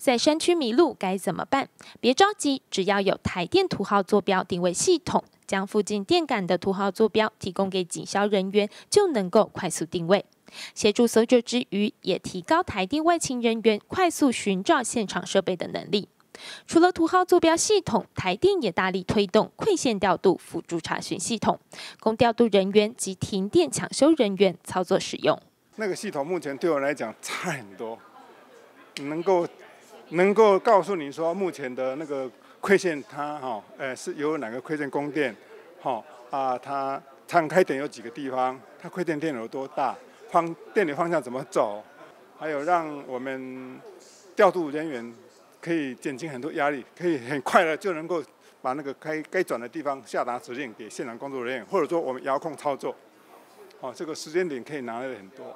在山区迷路该怎么办？别着急，只要有台电图号坐标定位系统，将附近电杆的图号坐标提供给警消人员，就能够快速定位，协助搜救之余，也提高台电外勤人员快速寻找现场设备的能力。除了图号坐标系统，台电也大力推动馈线调度辅助查询系统，供调度人员及停电抢修人员操作使用。那个系统目前对我来讲差很多，能够能够告诉你说目前的那个馈线，它哈，呃，是有哪个馈线供电，哈啊，它常开点有几个地方，它馈电电有多大，方电流方向怎么走，还有让我们调度人员。可以减轻很多压力，可以很快的就能够把那个该该转的地方下达指令给现场工作人员，或者说我们遥控操作，哦，这个时间点可以拿的很多。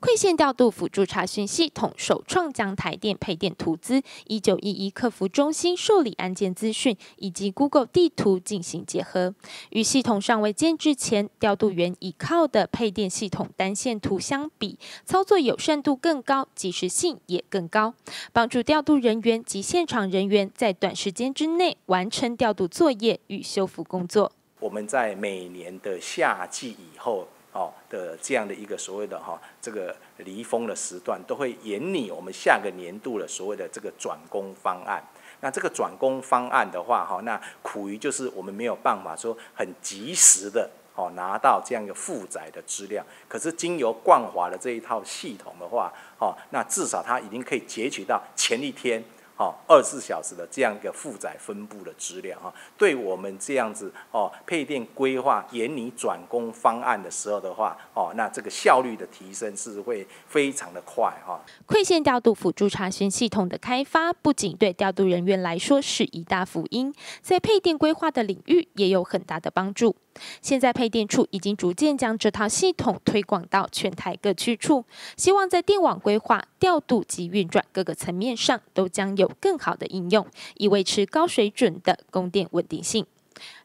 馈线调度辅助查询系统首创将台电配电图资、一九一一客服中心受理案件资讯以及 Google 地图进行结合。与系统尚未建制前，调度员倚靠的配电系统单线图相比，操作友善度更高，及时性也更高，帮助调度人员及现场人员在短时间之内完成调度作业与修复工作。我们在每年的夏季以后。哦的这样的一个所谓的哈这个离峰的时段，都会延拟我们下个年度的所谓的这个转工方案。那这个转工方案的话，哈，那苦于就是我们没有办法说很及时的哦拿到这样一个负载的资料。可是经由冠华的这一套系统的话，哦，那至少它已经可以截取到前一天。哦，二十四小时的这样一个负载分布的资料哈，对我们这样子哦配电规划研拟转工方案的时候的话，哦，那这个效率的提升是会非常的快哈。馈线调度辅助查询系统的开发，不仅对调度人员来说是一大福音，在配电规划的领域也有很大的帮助。现在配电处已经逐渐将这套系统推广到全台各区处，希望在电网规划、调度及运转各个层面上，都将有更好的应用，以维持高水准的供电稳定性。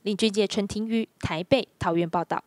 林俊杰、陈庭瑜，台北、桃园报道。